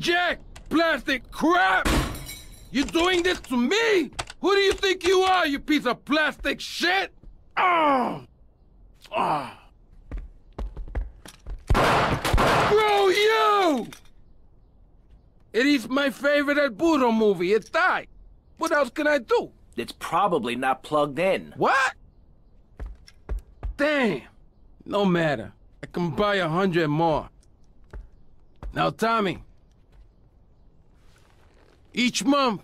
reject plastic crap! You're doing this to me? Who do you think you are, you piece of plastic shit? Ah. Ah. Oh! Oh! Screw you! It is my favorite El Burro movie. It died. What else can I do? It's probably not plugged in. What? Damn. No matter. I can buy a hundred more. Now, Tommy. Each month,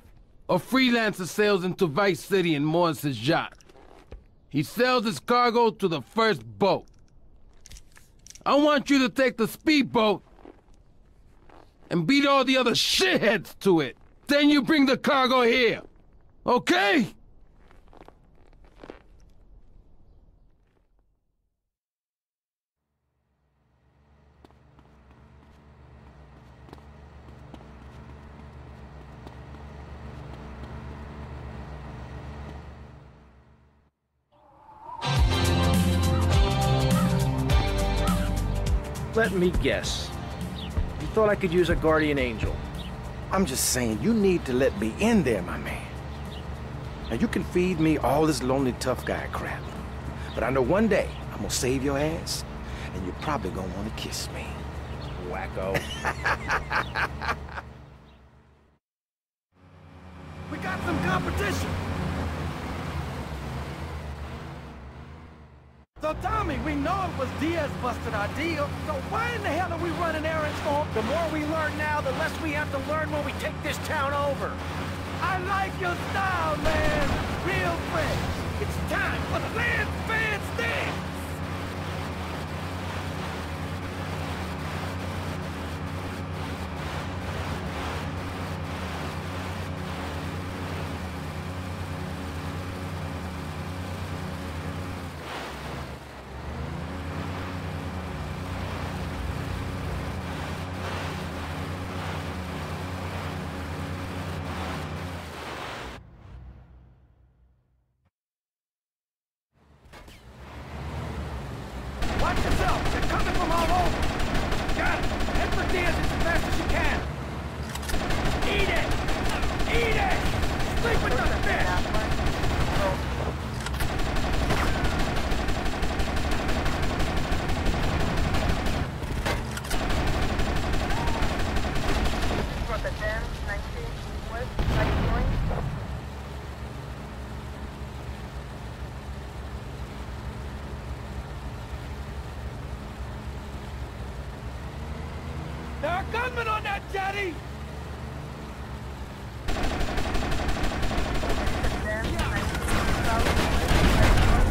a freelancer sails into Vice City in Morris's yacht. He sells his cargo to the first boat. I want you to take the speedboat and beat all the other shitheads to it. Then you bring the cargo here. Okay? Let me guess. You thought I could use a guardian angel. I'm just saying, you need to let me in there, my man. Now, you can feed me all this lonely tough guy crap. But I know one day I'm gonna save your ass, and you're probably gonna wanna kiss me. Wacko. We got some competition! So Tommy, we know it was Diaz busted our deal, so why in the hell are we running errands for him? the more we learn now, the less we have to learn when we take this town over. I like your style, man! Real fresh! It's time for the Lance Coming from all over! Got it! Head for Diaz as fast as you can! Eat it! Eat it! Sleep with the fish! From the 10, 19, west, right point. There are gunmen on that jetty! 10, 19, south, right point.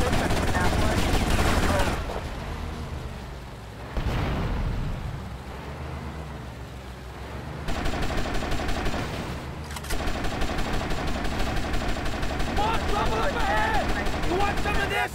Perfect, that one. Oh. More trouble up ahead! You want some of this?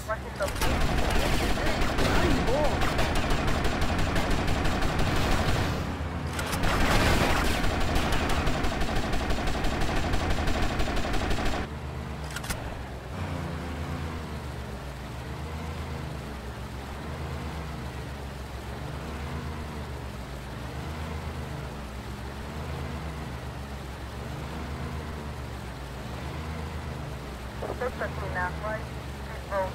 Perfectly now, right? Roll.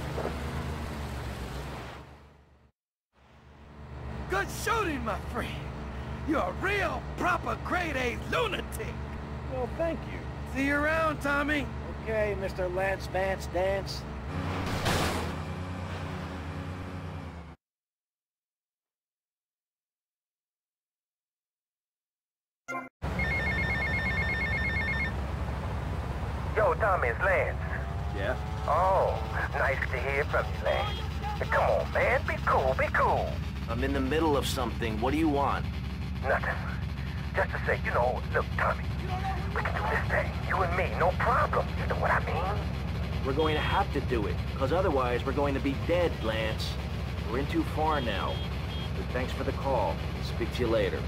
Good shooting, my friend! You're a real, proper grade A lunatic! Well, thank you. See you around, Tommy! Okay, Mr. Lance Vance Dance. Yo, Tommy, it's Lance. Yeah? Oh, nice to hear from you, Lance. Come on, man. Be cool, be cool. I'm in the middle of something. What do you want? Nothing. Just to say, you know, look, Tommy, we can do this thing. You and me, no problem. You know what I mean? We're going to have to do it, because otherwise we're going to be dead, Lance. We're in too far now. But thanks for the call. Speak to you later.